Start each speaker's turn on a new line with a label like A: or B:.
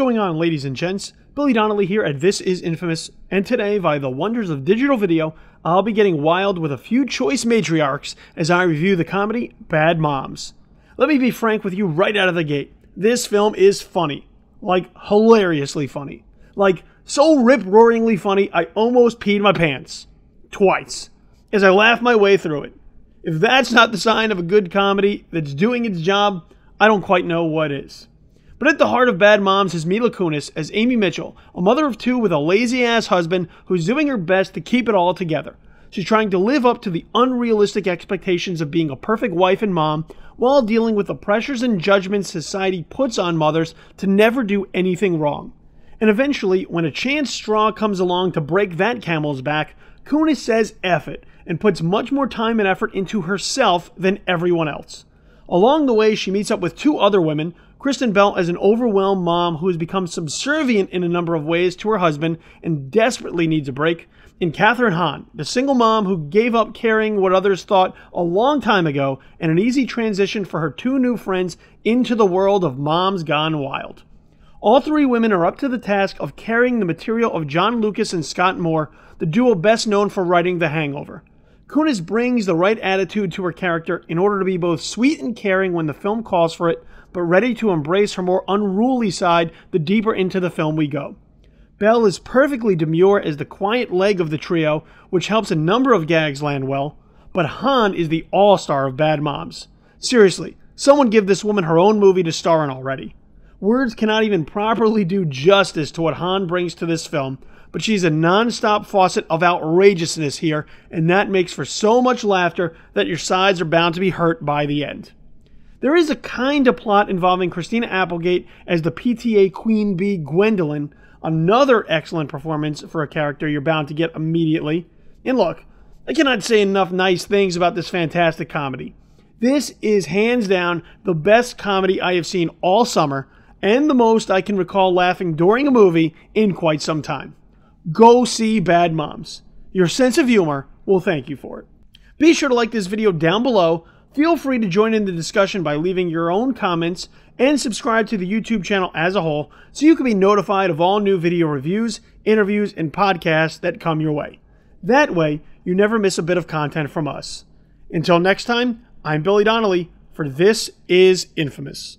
A: on, ladies and gents? Billy Donnelly here at This Is Infamous, and today, via the wonders of digital video, I'll be getting wild with a few choice matriarchs as I review the comedy Bad Moms. Let me be frank with you right out of the gate. This film is funny. Like, hilariously funny. Like, so rip roaringly funny, I almost peed my pants. Twice. As I laugh my way through it. If that's not the sign of a good comedy that's doing its job, I don't quite know what is. But at the heart of Bad Moms is Mila Kunis as Amy Mitchell, a mother of two with a lazy ass husband who's doing her best to keep it all together. She's trying to live up to the unrealistic expectations of being a perfect wife and mom while dealing with the pressures and judgments society puts on mothers to never do anything wrong. And eventually, when a chance straw comes along to break that camel's back, Kunis says F it and puts much more time and effort into herself than everyone else. Along the way, she meets up with two other women Kristen Bell as an overwhelmed mom who has become subservient in a number of ways to her husband and desperately needs a break, and Kathryn Hahn, the single mom who gave up caring what others thought a long time ago and an easy transition for her two new friends into the world of Moms Gone Wild. All three women are up to the task of carrying the material of Jon Lucas and Scott Moore, the duo best known for writing The Hangover. Kunis brings the right attitude to her character in order to be both sweet and caring when the film calls for it, but ready to embrace her more unruly side the deeper into the film we go. Bell is perfectly demure as the quiet leg of the trio, which helps a number of gags land well, but Hahn is the all star of Bad Moms. Seriously, someone give this woman her own movie to star in already. Words cannot even properly do justice to what Hahn brings to this film, but she's a non-stop faucet of outrageousness here, and that makes for so much laughter that your sides are bound to be hurt by the end. There is a kind of plot involving Christina Applegate as the PTA Queen Bee Gwendolyn, another excellent performance for a character you're bound to get immediately. And look, I cannot say enough nice things about this fantastic comedy. This is hands down the best comedy I have seen all summer, and the most I can recall laughing during a movie in quite some time. Go see Bad Moms. Your sense of humor will thank you for it. Be sure to like this video down below Feel free to join in the discussion by leaving your own comments and subscribe to the YouTube channel as a whole so you can be notified of all new video reviews, interviews, and podcasts that come your way. That way, you never miss a bit of content from us. Until next time, I'm Billy Donnelly for This Is Infamous.